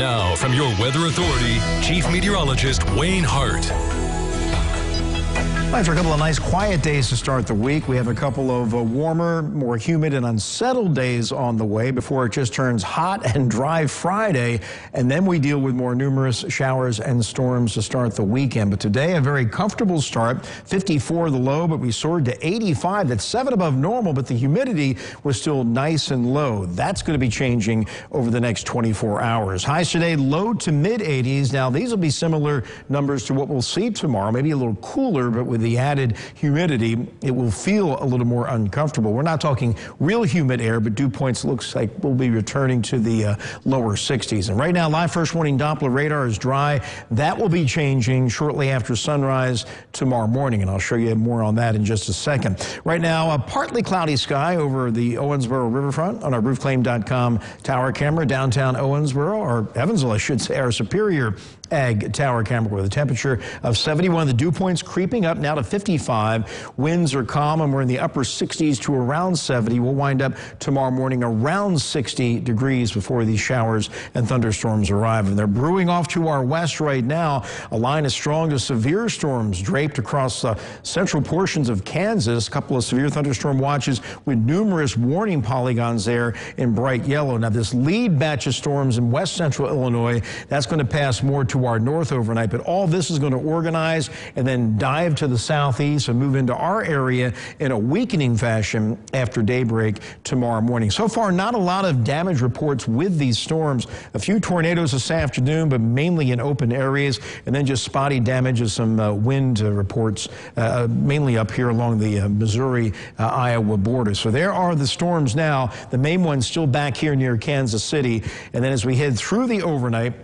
Now, from your weather authority, Chief Meteorologist Wayne Hart. After a couple of nice quiet days to start the week, we have a couple of uh, warmer, more humid and unsettled days on the way before it just turns hot and dry Friday. And then we deal with more numerous showers and storms to start the weekend. But today, a very comfortable start. 54 the low, but we soared to 85. That's seven above normal, but the humidity was still nice and low. That's going to be changing over the next 24 hours. Highs today, low to mid 80s. Now, these will be similar numbers to what we'll see tomorrow, maybe a little cooler, but with with the added humidity, it will feel a little more uncomfortable. We're not talking real humid air, but dew points looks like we'll be returning to the uh, lower 60s. And right now, live first warning Doppler radar is dry. That will be changing shortly after sunrise tomorrow morning, and I'll show you more on that in just a second. Right now, a partly cloudy sky over the Owensboro riverfront on our roofclaim.com tower camera downtown Owensboro, or Evansville, I should say, our superior Ag Tower camera with a temperature of 71. The dew points creeping up now to 55. Winds are calm and we're in the upper 60s to around 70. We'll wind up tomorrow morning around 60 degrees before these showers and thunderstorms arrive. And they're brewing off to our west right now. A line of strong to severe storms draped across the central portions of Kansas. A couple of severe thunderstorm watches with numerous warning polygons there in bright yellow. Now this lead batch of storms in west central Illinois, that's going to pass more to our north overnight. But all this is going to organize and then dive to the southeast and move into our area in a weakening fashion after daybreak tomorrow morning. So far, not a lot of damage reports with these storms. A few tornadoes this afternoon, but mainly in open areas, and then just spotty damage of some uh, wind uh, reports, uh, mainly up here along the uh, Missouri uh, Iowa border. So there are the storms now. The main one still back here near Kansas City. And then as we head through the overnight,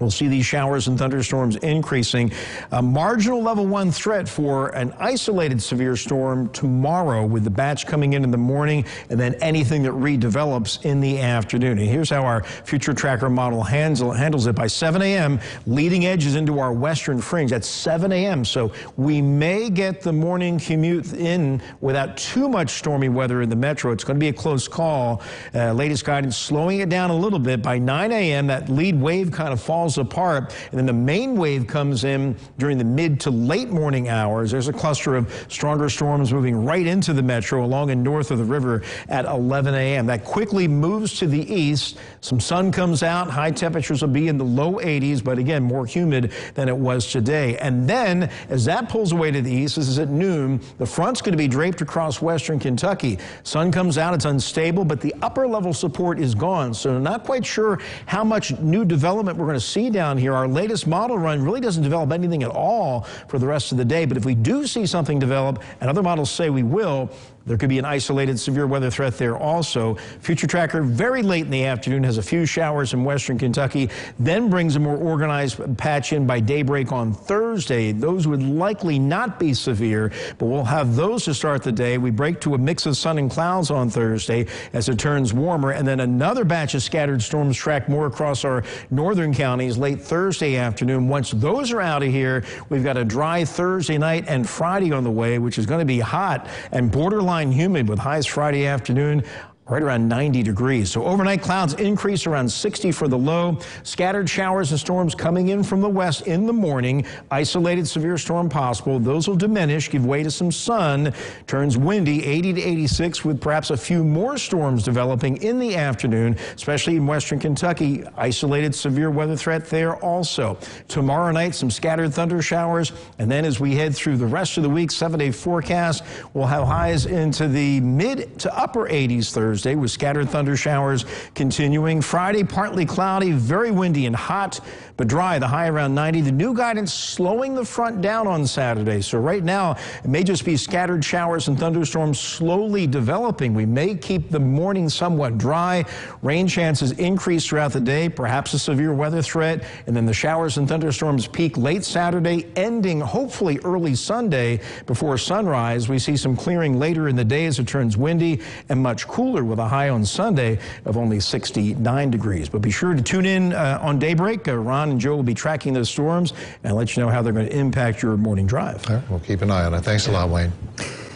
We'll see these showers and thunderstorms increasing. A marginal level one threat for an isolated severe storm tomorrow with the batch coming in in the morning and then anything that redevelops in the afternoon. And here's how our future tracker model handle, handles it. By 7 a.m., leading edges into our western fringe. That's 7 a.m. So we may get the morning commute in without too much stormy weather in the metro. It's going to be a close call. Uh, latest guidance slowing it down a little bit. By 9 a.m., that lead wave kind of falls apart. And then the main wave comes in during the mid to late morning hours. There's a cluster of stronger storms moving right into the metro along and north of the river at 11 a.m. That quickly moves to the east. Some sun comes out. High temperatures will be in the low 80s, but again, more humid than it was today. And then as that pulls away to the east, this is at noon, the front's going to be draped across western Kentucky. Sun comes out. It's unstable, but the upper level support is gone. So not quite sure how much new development we're going to see see down here, our latest model run really doesn't develop anything at all for the rest of the day. But if we do see something develop, and other models say we will, there could be an isolated severe weather threat there also. Future Tracker very late in the afternoon has a few showers in western Kentucky, then brings a more organized patch in by daybreak on Thursday. Those would likely not be severe, but we'll have those to start the day. We break to a mix of sun and clouds on Thursday as it turns warmer, and then another batch of scattered storms track more across our northern counties late Thursday afternoon. Once those are out of here, we've got a dry Thursday night and Friday on the way, which is going to be hot and borderline humid with highs Friday afternoon right around 90 degrees. So overnight clouds increase around 60 for the low. Scattered showers and storms coming in from the west in the morning. Isolated severe storm possible. Those will diminish, give way to some sun. Turns windy 80 to 86 with perhaps a few more storms developing in the afternoon, especially in western Kentucky. Isolated severe weather threat there also. Tomorrow night, some scattered thunder showers. And then as we head through the rest of the week, seven day forecast, we'll have highs into the mid to upper 80s Thursday. Thursday with scattered thunder showers continuing. Friday, partly cloudy, very windy and hot, but dry. The high around 90. The new guidance slowing the front down on Saturday. So right now, it may just be scattered showers and thunderstorms slowly developing. We may keep the morning somewhat dry. Rain chances increase throughout the day, perhaps a severe weather threat. And then the showers and thunderstorms peak late Saturday, ending hopefully early Sunday before sunrise. We see some clearing later in the day as it turns windy and much cooler with a high on Sunday of only 69 degrees. But be sure to tune in uh, on daybreak. Uh, Ron and Joe will be tracking those storms and let you know how they're going to impact your morning drive. All right, we'll keep an eye on it. Thanks a lot, Wayne.